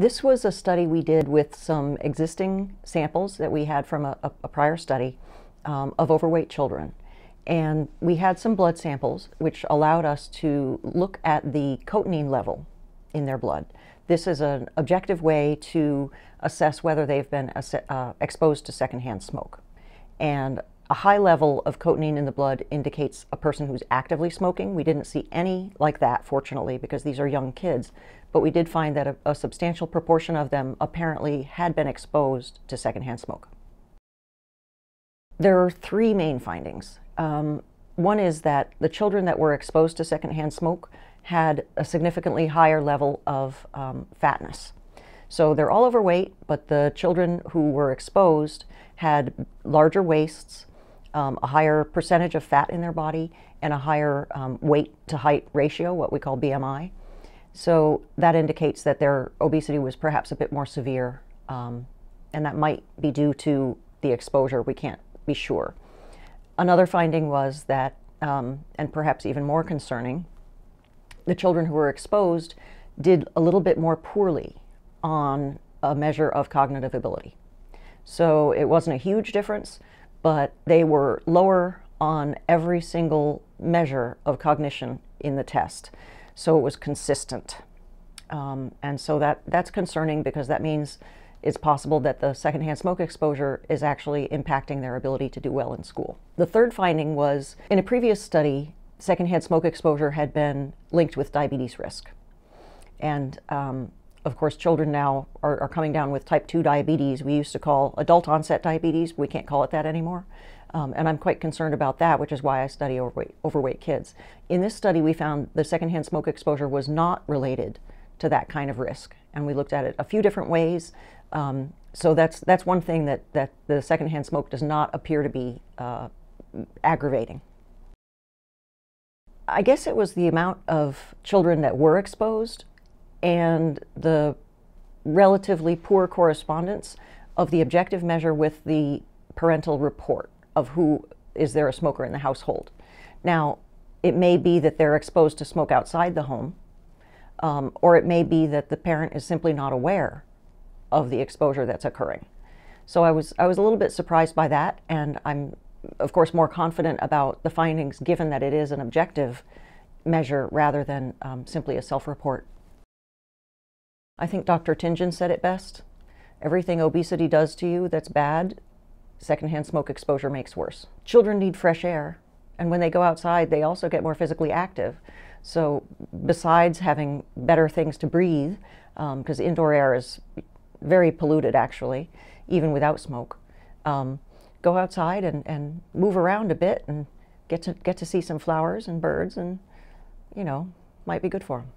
This was a study we did with some existing samples that we had from a, a, prior study um, of overweight children. And we had some blood samples which allowed us to look at the cotinine level in their blood. This is an objective way to assess whether they've been uh, exposed to secondhand smoke. And a high level of cotinine in the blood indicates a person who's actively smoking. We didn't see any like that, fortunately, because these are young kids. But we did find that a, a substantial proportion of them apparently had been exposed to secondhand smoke. There are three main findings. Um, one is that the children that were exposed to secondhand smoke had a significantly higher level of um, fatness. So they're all overweight, but the children who were exposed had larger waists, um, a higher percentage of fat in their body, and a higher um, weight to height ratio, what we call BMI. So that indicates that their obesity was perhaps a bit more severe, um, and that might be due to the exposure. We can't be sure. Another finding was that, um, and perhaps even more concerning, the children who were exposed did a little bit more poorly on a measure of cognitive ability. So it wasn't a huge difference, but they were lower on every single measure of cognition in the test. So it was consistent. Um, and so that, that's concerning because that means it's possible that the secondhand smoke exposure is actually impacting their ability to do well in school. The third finding was in a previous study, secondhand smoke exposure had been linked with diabetes risk. And um, of course, children now are, are, coming down with type 2 diabetes. We used to call adult onset diabetes. We can't call it that anymore. Um, and I'm quite concerned about that, which is why I study overweight, overweight kids. In this study, we found the secondhand smoke exposure was not related to that kind of risk. And we looked at it a few different ways. Um, so that's, that's one thing that, that the secondhand smoke does not appear to be uh, aggravating. I guess it was the amount of children that were exposed and the relatively poor correspondence of the objective measure with the parental report of who is there a smoker in the household. Now, it may be that they're exposed to smoke outside the home, um, or it may be that the parent is simply not aware of the exposure that's occurring. So I was I was a little bit surprised by that, and I'm of course more confident about the findings given that it is an objective measure rather than um, simply a self-report. I think Dr. Tingen said it best. Everything obesity does to you that's bad, secondhand smoke exposure makes worse. Children need fresh air, and when they go outside, they also get more physically active. So, besides having better things to breathe, because um, indoor air is very polluted actually, even without smoke, um, go outside and, and move around a bit and get to, get to see some flowers and birds, and you know, might be good for them.